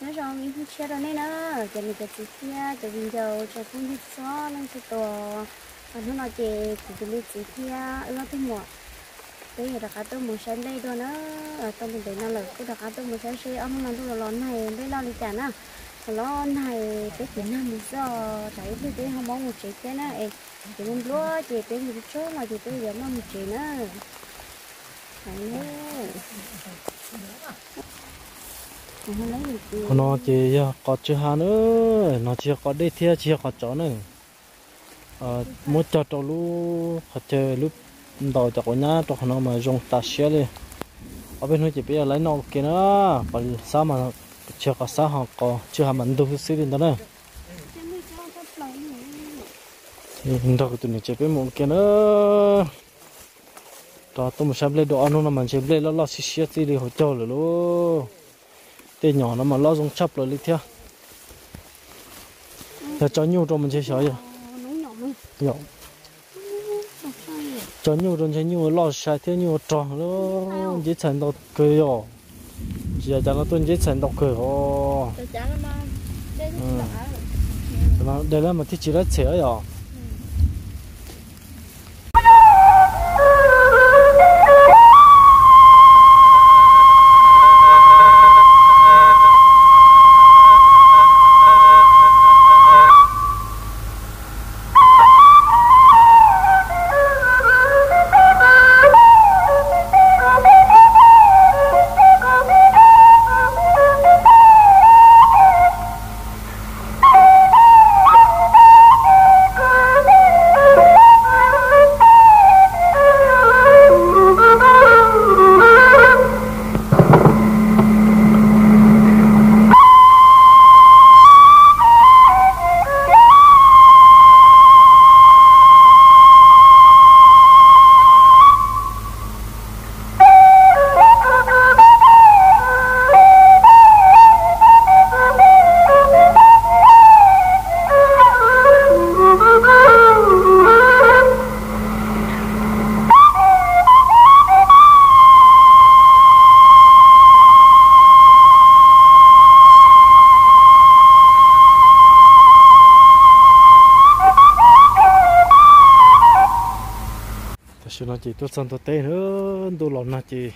nó rồi, mình không chia rồi nên nữa cho mình cái gì kia cho mình giờ cho cũng đi xóa lên cái tổ và nó nói chị thì tôi đi gì kia ưa tôi mua bây giờ đặc tôi muốn xem đây rồi nó ở trong mình để nó là cái đặc tôi muốn xem xe ông nó tôi là này, đây lo đi trả nè lo này cái chuyện nào mình do thấy thì tôi không mong một chị cái nó em chị muốn lúa, chị tới một chỗ mà chị tôi giờ mong một chị nữa nó chỉ có chưa hà nữa, nó chỉ có đây thia, chỉ có chó nữa. Ờ, à một cho trâu lu họ chơi lúc đầu cho con nhá trâu nó mà dùng ta xe đi. Ở bên hơi chỉ bây giờ lấy nó kia nữa còn sao mà chưa có sao, họ có chưa hà mình đâu xí đi đó nữa thì hình đó tụi này chỉ biết một kia nữa. Đó tôi muốn xem lên đồ ăn nó mà xem lên nó lo xí xí xí đi hỗ trợ rồi luôn tên nhỏ nó mà lo dùng chấp rồi đi theo. Giờ cho nhiều cho mình chơi sợ vậy. Nhỏ. Cho nhiều rồi chơi nhiều lo sai theo nhiều tròn nó dễ thành đâu cười rồi. Giờ cho nó tuân dễ thành đâu cười ô nó đây là một thiết chỉ rất trẻ rồi chỉ tôi sang tôi tên nữa tôi lọt nó chỉ.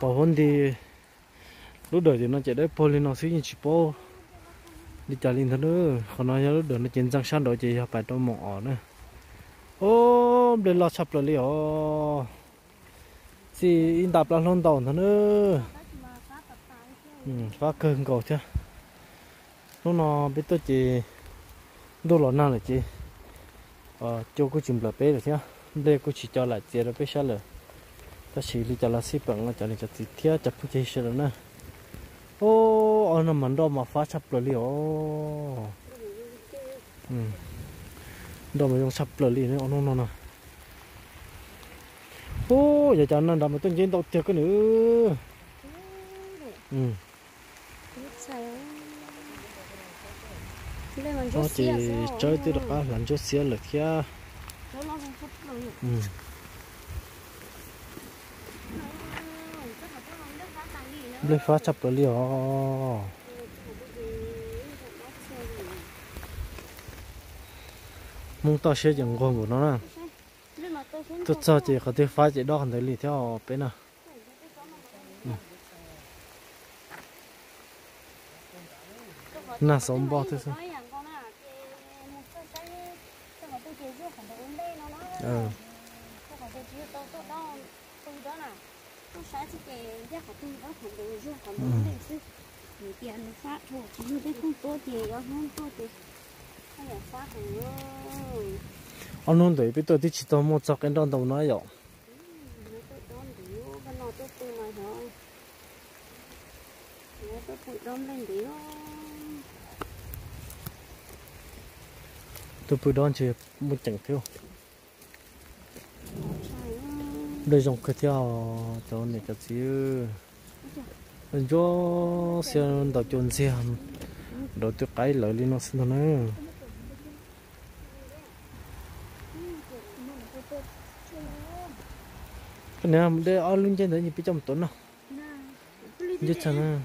Bỏ hôn thì lúc đời thì nó chỉ đấy poli nó xí như chỉ po đi trả linh thân nữa, còn nó lúc đời nó chiến răng sang đó chỉ phải trong mỏ nữa. Ô, để lo sập rồi liệu. Gì in đạp là lon tàu thân nữa. Ừ phá cơn cầu chứ. Lúc nó biết tôi chỉ, tôi lọt nào là chỉ. Ờ cho cái chùm là bé rồi chứ đây cô chỉ cho lại tiền rồi biết sao rồi ta chỉ đi cho là ship bằng cho nên cho tiền thiệt cho phụ chơi rồi nè. Ô anh mình đâu mà phá sập rồi liều ừ. Đâu mà dùng sập rồi liều nữa ông nó nè ô giờ cho nên đâu mà tôi trên đầu tiệc cái nữa. Ừ. Nó chỉ chơi từ đó làm cho xía lực kia ừ. lấy phá chập rồi liều. Mong tao sẽ chẳng gồm của nó nè. Tốt cho chị có thể phá chị đo hẳn thấy lì theo bên nào. Nà sống bao thế sao ờ tiền phát thôi chỉ như thế không tốt gì đó không tốt gì hay là phát rồi anh nôn đấy bây giờ đi chỉ tôi một chắc cái đòn đầu nói rồi tôi bữa đón chỉ một chẳng thiếu đây dùng cái theo. Cho này gì mình cho xe đầu chôn xe đầu tiêu cái lợi lên nó xin nữa cái này để ở lên trên đấy như bị trong tuần nào rất chán à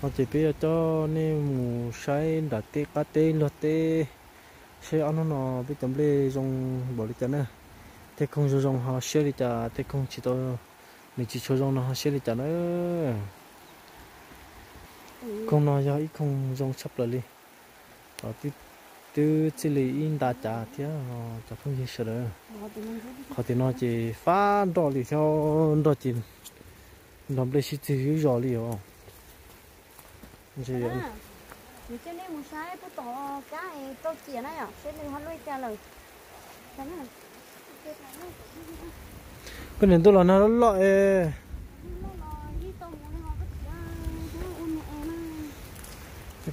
họ chỉ biết cho nên mù say đã tê cá tê lợt tê xe ăn nó bị biết tấm lê rong bỏ đi chân nữa thế không cho rong họ xe đi à, thế không chỉ tôi, mình chỉ cho rong nó xe đi chả nữa không nói cho ít không rong sắp lại đi từ từ chỉ lấy in đa trả thì họ chả không gì sợ nữa họ thì nó chỉ phá đỏ đi theo đỏ chỉ làm lấy chỉ chỉ rõ đi họ. Chỉ mình cho nên một sai tôi tỏ cái tôi chỉ này à? Sẽ nên họ lui trả lời. Cái này cái này tôi là nó loại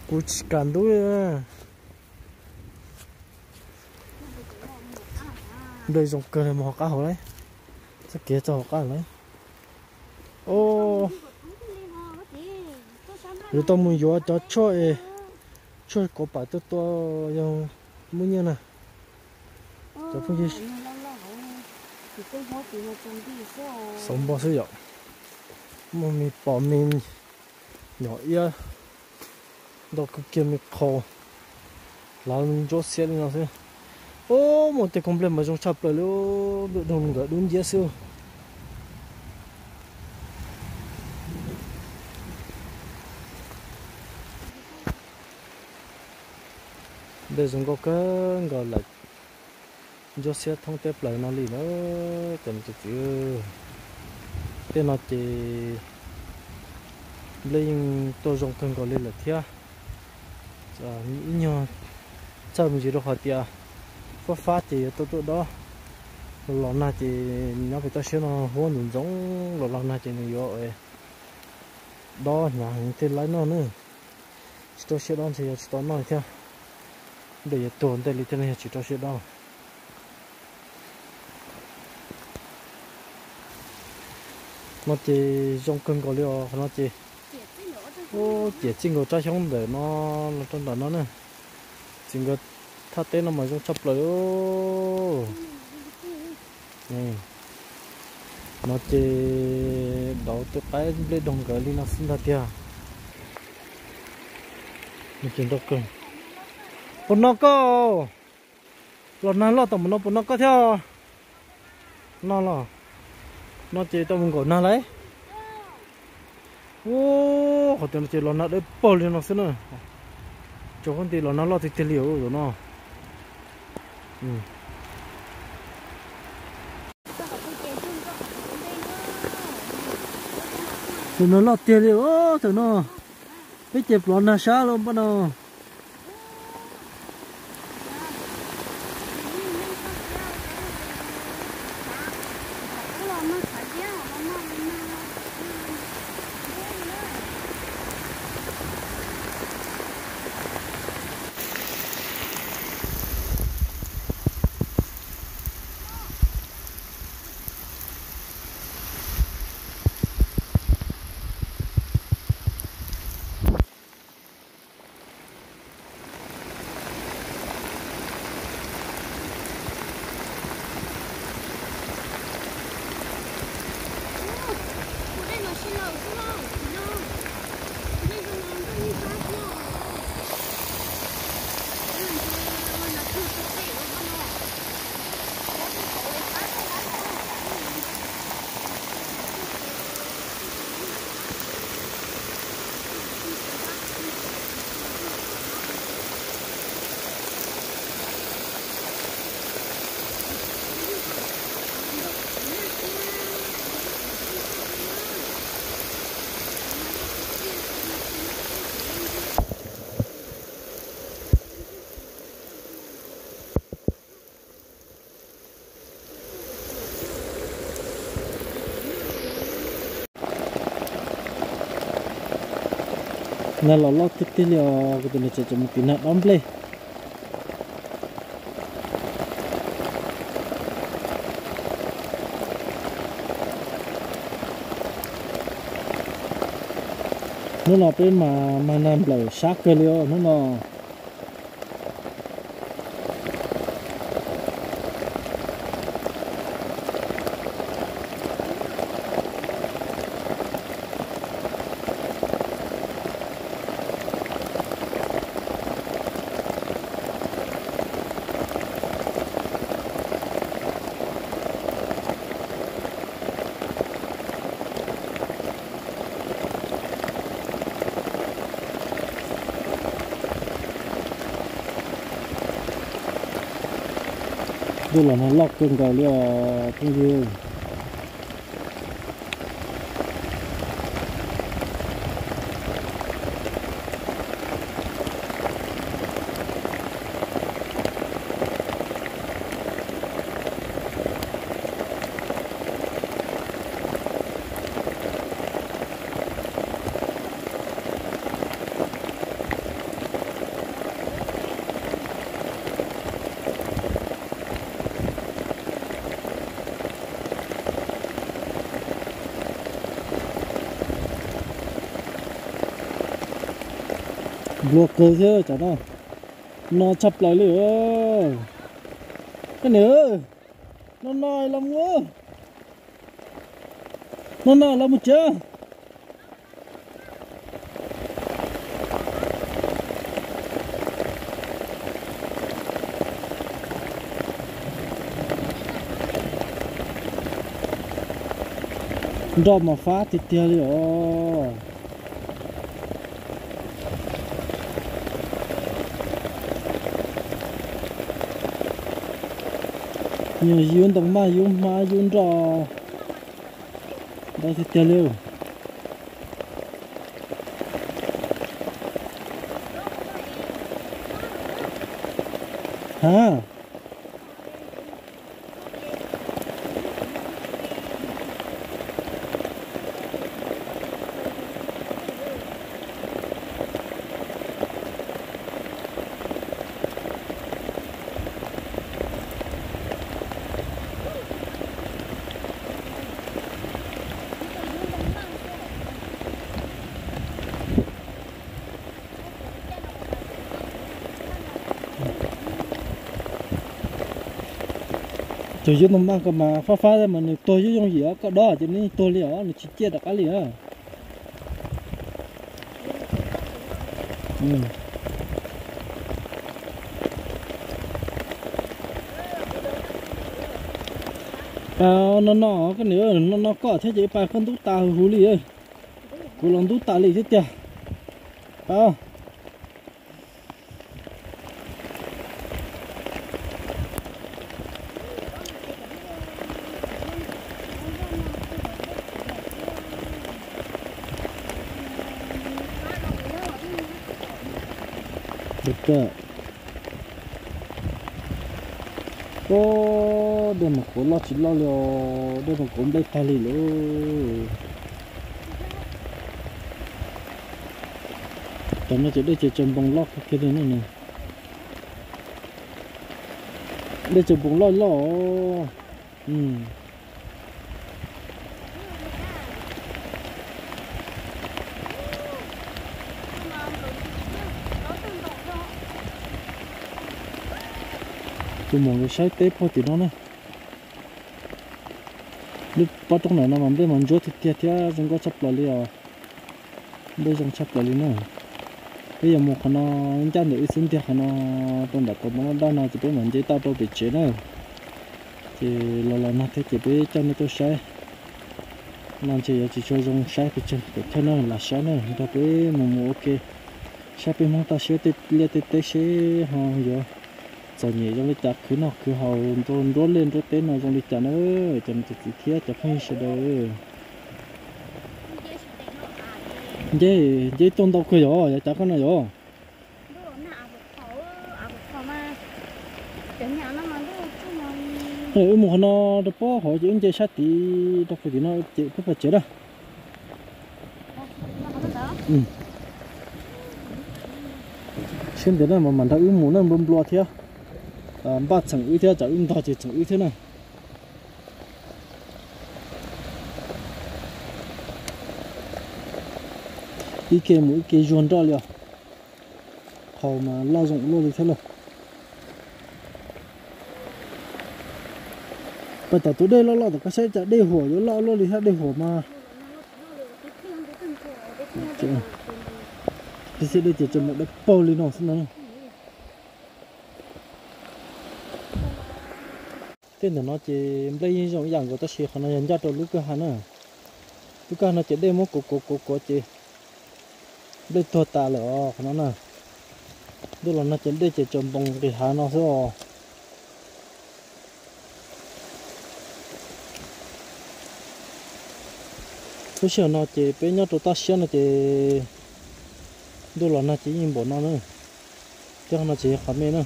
cú chỉ cần tôi đây dùng cơ này mà cá hổ đấy. Chắc kia cho cá đấy. Ô. Rồi tao muốn vô cho cho cho có phải tôi to yang muốn như này cho phương gì sống bao nhiêu mà mình bỏ mình nhỏ ia đâu cứ kia mình khó làm cho xe đi nào xem ô một cái complete mà trong chập rồi luôn được đồng gỡ đúng dễ siêu để dùng có cái gọi là cho xe thông tiếp lại nó lì nó cần chữ chữ. Tên nó chỉ lên tôi dùng thân gọi lên là thia. Giờ nghĩ nhau sao mình chỉ được hỏi tia phát phát thì tôi tôi đó. Lò na thì nó phải tôi xem nó hoa nhìn giống lò lò na thì nó rồi đó, nhà thì lấy nó nữa. Tôi xem đón thì tôi nói theo để tồn tại lý thế này chỉ cho xem đâu nó chỉ trong cân có liệu, nó chỉ ô, chỉ chỉ ngồi trái không để nó nó trong đó nó nè. Chỉ ngồi thắt tên nó mà trong chập lại ô. Này nó chỉ đầu tư cái lên đồng cái lên nó sinh ra tiền mình chỉ đâu cần bún nó có lần nào lo tổng nó bún nó có theo. Nó lo. Nó chỉ tao muốn gọi nó lấy ô họ tiền chỉ lo nó để bỏ lên nó xin nữa cho con thì lo nó lo thì tiền liệu rồi nó. Ừ. Thì nó lo tiền liệu ô thằng nó. Cái chụp lo nó sao luôn bắt đầu. また。Nè lò lót tít tít lio cái tu le che chum tí na dom ple. Nó là bên mà mà nam lời sát cái liều nó nó là nó lọc cơn cái lia không gì luộc cơ chứ chả nó nó chập lại lửa. Cái nữa nó nói lắm quá. Nó nói lắm một chưa đó mà phá thì tiêu rồi yun đồng ma yun ma yun rò đó thì tiêu liu hả? Tôi dùng nó mang cái mà. Phá phá ra mà, tôi dùng gì á? Cái đó cho nên tôi liền nó chỉ chết được cái liền ừ. À nó nó cái nữa nó nó có thế chứ bà con tú ta hú lì ơi. Cô lòng tú ta lì thế tiệt à được có mà cố lo chỉ lo liều để mà cố đây tay lì luôn nó chỉ để chỉ chấm bông lót cái này này để chấm bông lót lót ừ tôi muốn cái sai tép thôi, thì nó này. Lúc bắt trong này nó mà bên mình chốt thì tiệt tiệt chúng có chấp lại liền à. bây giờ chấp lại liền nữa bây giờ một cái nó chân để xin tiệt nó trong đó có nó đang nào thì biết mình chỉ tao đâu bị chết nữa thì là là nó thế chỉ biết cho nó tôi sai làm chỉ chỉ cho dùng sai cái chân cái chân nó là sai nữa đó biết một ok. Sai bị mong ta sẽ tiệt liệt tiệt tiệt sẽ hàng rồi giờ nhỉ trong lịch chặt cứ nó cứ hầu tôn rốt lên rốt tên nó trong lịch chặt nữa trong lịch chỉ thiết chặt không sẽ đâu dễ dễ tôn đâu cứ rồi chặt cái này rồi Ừ, một nó đó bỏ họ chỉ chơi sát thì đó phải thì nó chỉ có phải chết đó. Ừ. Xem thế đây mà mình thấy muốn nó bơm lo thế. Ờ, ba chẳng ưu thế, chẳng ưu thọ chỉ chẳng ưu thế này ý kiến mỗi cái ruộng đó liệu. Hầu mà lao dụng luôn thì thế nào? Bây giờ tôi đây lo lo thì có sẽ chạy đây hồ rồi lo luôn thì hết đây hồ mà. Thì sẽ đây chỉ cho một đất bầu lên nó xem nào tên là nó chỉ lấy những dòng dạng của ta xì khả năng nhận ra cho lúc cái hắn à lúc cái nó chỉ đem một cổ cổ cổ cổ chỉ. Đây thua ta là ó khả năng nè. Đó là nó chỉ để chỉ chồng bông cái hắn nó sẽ ó lúc nó chỉ bé nhau tụi ta, xưa nó chỉ đó là nó chỉ im bộ nó nữa chắc nó chỉ khả mê nữa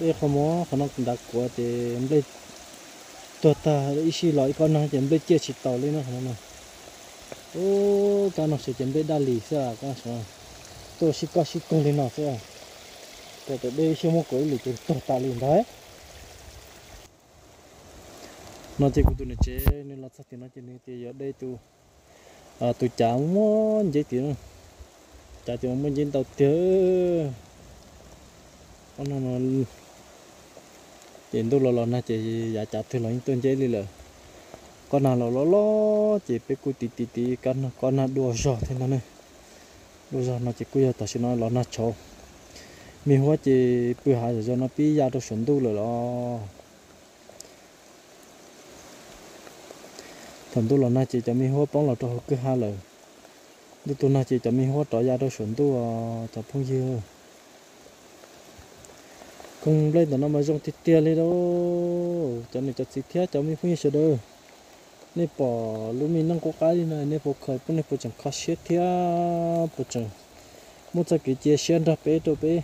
bé không có khả năng đặc quá thì em lấy tụi ta ý xí lại con nó thì em lấy chia chỉ tàu lên nó khả năng ô cái nó sẽ chuẩn bị đa lì sao cái sao tôi xí có xí công lên nó sao tôi tôi đây xem một cái lì tôi tụi ta liền đấy nó chỉ có tụi nó chế nên là sao thì nó chỉ nên thì ở đây tụi à tụi chẳng muốn dễ tiền chả tụi muốn dính tàu tiêu con nó nó chuyện tôi lò lò na chỉ giả chặt thôi là những tuần chế đi là con nào lò lò lò chỉ bé cú tí tí tí con con nào đua giò thế nào này? Đua giò nó chỉ cú giờ ta xin nói lò na chó mi hoa chỉ bữa hai giờ nó bị ra đâu chuẩn tu rồi lò thằng tu lò na chỉ cho mi hoa, bóng lò cho cứ hai lời đi tu na chỉ cho mi hoa trở ra đâu chuẩn tu cho phong dưa không lấy nó mà dùng thịt tia lên đâu cho nên cho thịt tia cho mình phong dưa đâu nè bỏ lúc mình năng có cái này nè bỏ khởi bữa nè bỏ chẳng khó xếp tia bỏ chẳng một cái chia sẻ ra bé đâu bé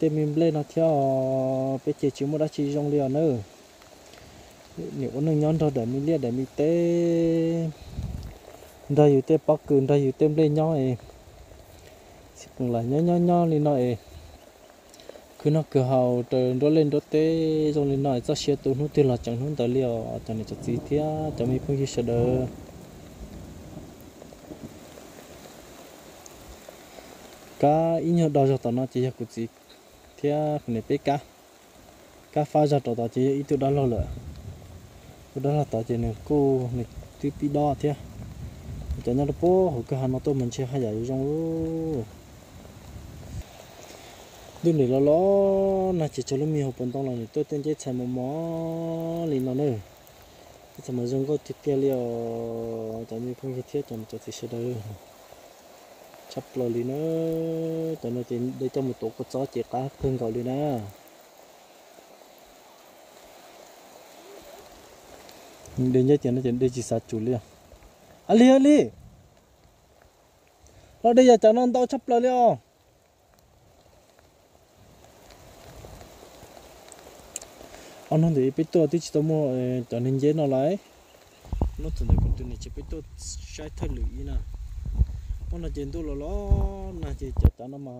để mình lên nó theo bé chia chỉ một đã chỉ trong liền nữa nếu nó nhon thôi để mình liền để mình té đâyอยู่เต็มปักกืนได้อยู่เต็มเลยย่อยสิบห khi nó cứ hậu từ đó lên đó tế rồi lên nói cho xe tụi nó tiền là chẳng hướng tới liệu cho nên cho gì thế cho mình không gì sợ đỡ. Cá ít nhiều đào cho tao nó chỉ là cái gì thế phần này biết cá. Cá pha ra tao tao chỉ ít tụi đó lo lợ tụi đó là tao chỉ nên cô này tụi bị đo thế cho nên nó bố hồ cái hàng nó tôi mình chơi hai giải trong luôn đừng để lo lo là chỉ cho nó mi hộp bận tông là tôi tên chết chạy mò mò liền nó nữa thì mà dùng có thịt kia liệu cho vì không thiết thiết cho mình thịt thì sẽ được chấp lo liền nó tại nó tiền để cho một tổ có chó chỉ cá thương gọi liền nè đến giờ tiền nó tiền đây chỉ sát chủ liền ali ali! Nó đây giờ cho nó tao chấp lo liền anh nói thì biết tôi thì chỉ tao mua cho nên dễ nó lại nó thường là cũng tụi này chỉ biết tôi sai thay lưỡi nè con là chuyện tôi là lo là chỉ cho ta nó mà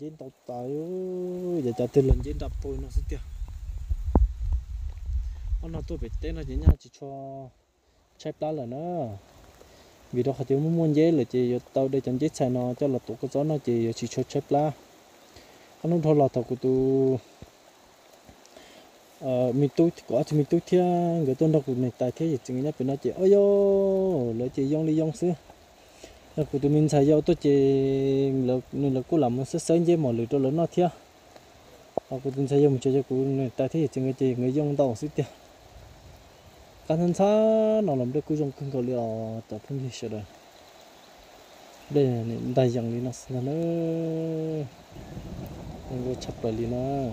dễ tao tao giờ cho tôi lần dễ đập tôi nó sẽ tiêu anh nói tôi biết tên là chỉ nhà chỉ cho chép lá là nó vì đó họ tiêu muốn muốn dễ là chỉ tao đây chẳng dễ xài nó cho là tụ cái gió nó chỉ chỉ cho chép lá anh nói thôi là tao của tôi Ờ, mình tôi có thì mình tôi thia người tôi đọc này tại thế chỉ chừng nhá phải nói chị, ôi yo lấy chị yong đi yong xưa là của tụi mình xài dầu tôi chỉ là nên là cô làm sẽ sớm sớm mọi mà lựa cho lớn nó thia họ ờ, của tụi xài dầu một chơi cho cô này tại thế chỉ chừng chị người yong đầu xí tiêu cá thân xa nó làm được cô dùng cưng cầu liệu tập phong gì sợ đời. Đây này đại dạng đi nó là nó nó chập lại đi nó.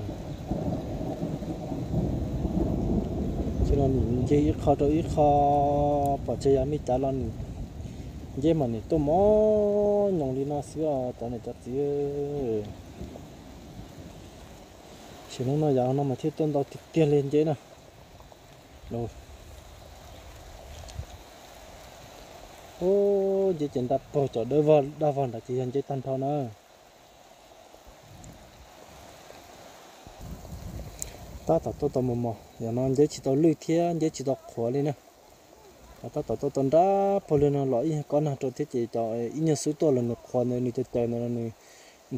Cho nên dễ khó rồi ít khó bỏ chơi ăn mít trả lon dễ mà này tôi mò nhồng đi nó xưa tại này chắc gì chỉ nó nói giàu nó mà thiết tôn đó thì tiền lên dễ nè rồi ô dễ chuyện đặt bỏ chỗ đỡ vào đa vào là chỉ hành dễ tan thôi nữa ta ta tôi tôi mò mò giờ nó dễ chỉ tôi lưỡi thiên dễ chỉ tôi khó lên nè ta ta tôi tôi đã bỏ lên nó lõi con nào cho thế chỉ cho ít nhất số tôi là nó khó nên nó chơi nó nó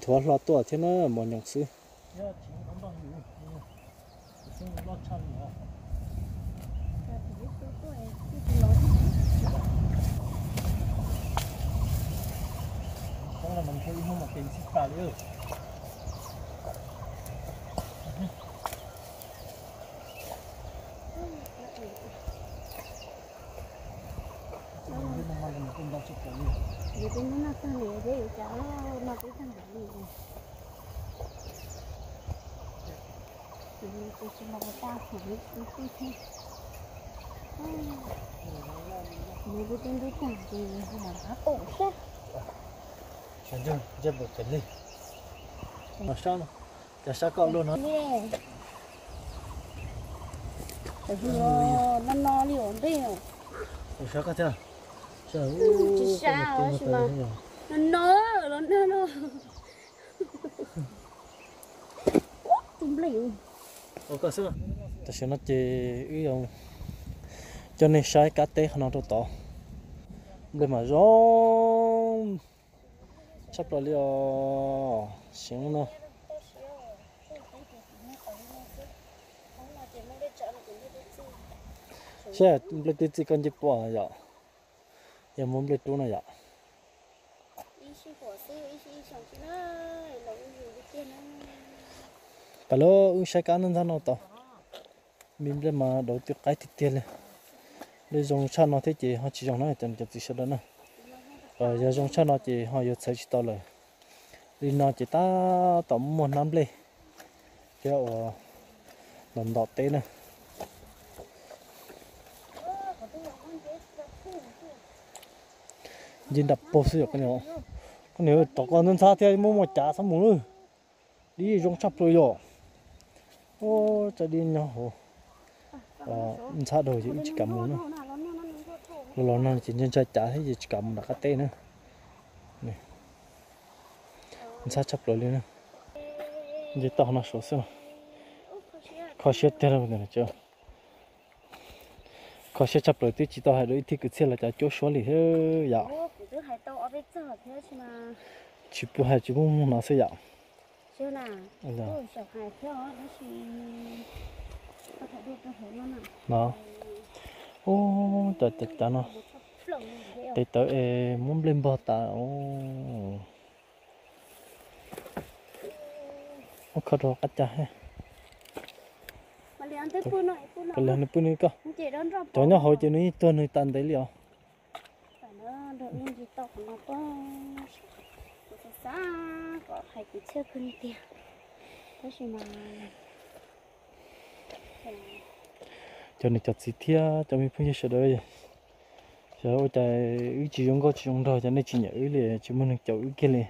thua lo tôi thế nó mò nhộng sư Đó là mình thấy không mà tiền xích vào nữa. Vì tôi muốn nó tăng lửa để cho nó cái thằng đó gì thì tôi chỉ mà ta phải tôi tôi thôi Mới biết đến đứa chẳng thì là hấp ổ chết. Chẳng chừng, chết bột chết đi. Mà sao nó? Chả sao cậu luôn hả? Nè. Tại vì nó nó liều đi. Mà thế? Sao? Chứ mà. Nó nó nó. Tum liều. Ồ, có sao? Sẽ nói chị ý ông cho nên sai cá tê nó to to để mà rong sắp rồi liệu xuống nó sẽ lấy tí chỉ cần bỏ vậy giờ muốn lấy tu này vậy. Bà lô ứng sai cá nên ra nó to mình lấy mà đầu tiên cái thịt tiền này. Lấy dùng cha nó thế chị họ chỉ dùng nó để cho chỉ sợ đó nè rồi giờ dùng cha nó chị họ giờ thấy chỉ to rồi đi nó chỉ ta tổng một năm lên kiểu lần đọt té nè nhìn đập bò sự cái nhỏ cái nếu tao còn nên xa thì mua một trả xong muốn đi dùng chập rồi rồi ô cho đi nhau à xa đồ chứ chỉ cầm muốn nữa lo nó chỉ nhân cho trả thế chỉ cầm đặt cái tên nữa này xa chập rồi lên nữa giờ tao nó số số khó xét thế nào nữa chứ khó xét chập rồi thì chỉ tao hay đôi thì cứ xe là cho chỗ số liền thế dạ chỉ bù hay chỉ bù nó sẽ dạ Chưa nào, tôi sợ hại theo nó chỉ có thể đưa cho nó nè. nó ô trời trời trời nó. Tới tới muốn lên bờ ta ô. Ô khó rồi cắt mà liền rồi pun cái lần này bữa nay cơ. Cho nó hồi cho nó tuần này tan đấy liệu. nó đợi lên gì tao nó có cái xa có hay cái chưa cân tiền. Thế thì mà cho nên chặt xịt thia, cho mình phải sẽ đấy giờ ôi trời ý chỉ dùng có chỉ dùng rồi, cho nên chỉ nhớ liền chỉ muốn chậu ý kia liền.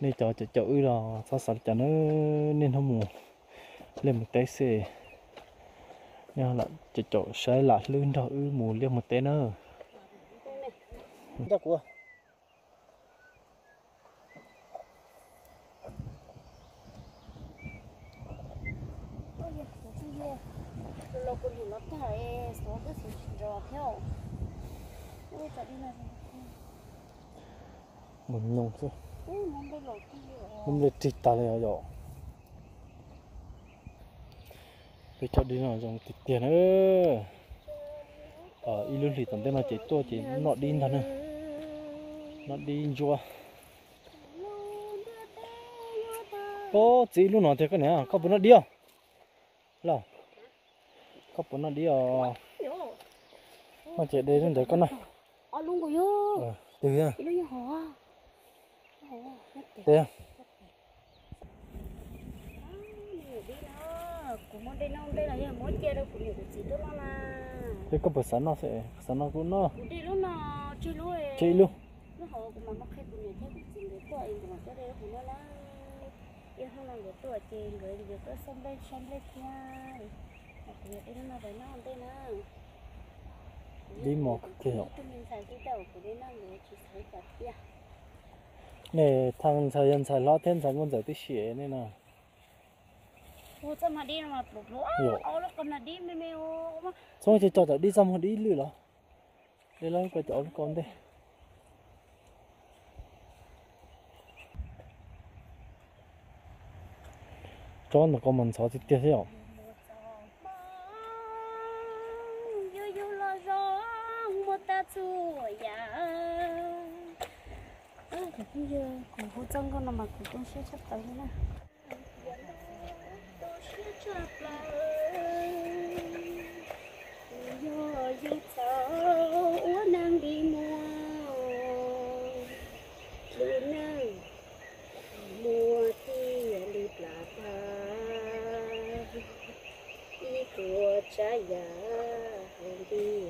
Nên chậu chậu chậu ý là sao sao cho nó nên không mù lên một té xe. Nhưng là chậu chậu sai là lươn rồi ý mù lên một té nữa. Đã cua. Lo con thì nó thải số cái gì rồi theo. Ôi trời đi. Mình nông chứ. Mình về trịch ta này rồi. Về cho đi nào dòng tiền ơ, ở ilu thì tầm tên mà chế tôi chỉ nọ đi thật nữa nọ đi chua có chỉ luôn nó thì cái này có bốn nó đi à là có bốn nó đi à mà chỉ để lên đấy con này ờ luôn rồi yo ờ từ nha đây à nó nó đây nó là đây có bữa sáng nó sẽ sáng nó cũng nó. Chơi luôn cũng mà mắc khách cũng nhiều thế cũng chỉ để tuổi nhưng mà cái đấy nó là yêu không làm được tuổi chơi người được có xem bên xem bên kia cũng nhiều đi nó về nó đây nè đi một cái kiểu. cái của người kia này thằng thời gian xài lo thêm thằng con giải tích xỉa nên là ô sao mà đi mà bục lúa Yo. ô nó còn là đi mê mê ô mà xong rồi cho tao đi xong rồi đi lừa đó đây là cái chỗ con đây cho nó có mình sợ thì tiếc thế không yo yo lo gió một ta chua ya ơ thật bây giờ cũng không trong con nào mà cũng con sẽ chấp tới thế nào Yo yo cháu nàng đi mua Lũ nàng mua thì đi plà ta y của cha ya đi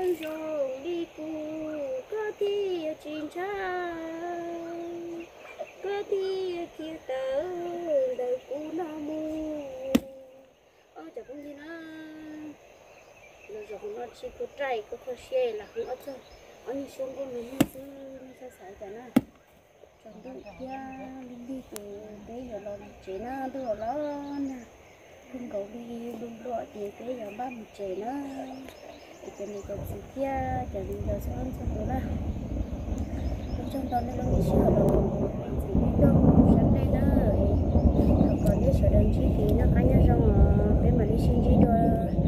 chân rồi đi cu có thi ở trên trái ở kia tớ đời cu nó rồi rồi nó chỉ có trái có có xe là không ở chơi. Ở như xuống con mình như chứ nó sẽ xảy ra nè chọn đúng kia linh đi từ đấy giờ lo chế nó đưa nó nè không có đi đúng độ thì cái giờ ba một chế nó. Thì cho nên có gì kia cho nên giờ sẽ ăn xong rồi đó trong đó nó lo gì sửa rồi nó còn cái sợi đơn chi thì nó có nhá rong bên mà đi xin chi đôi